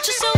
Just so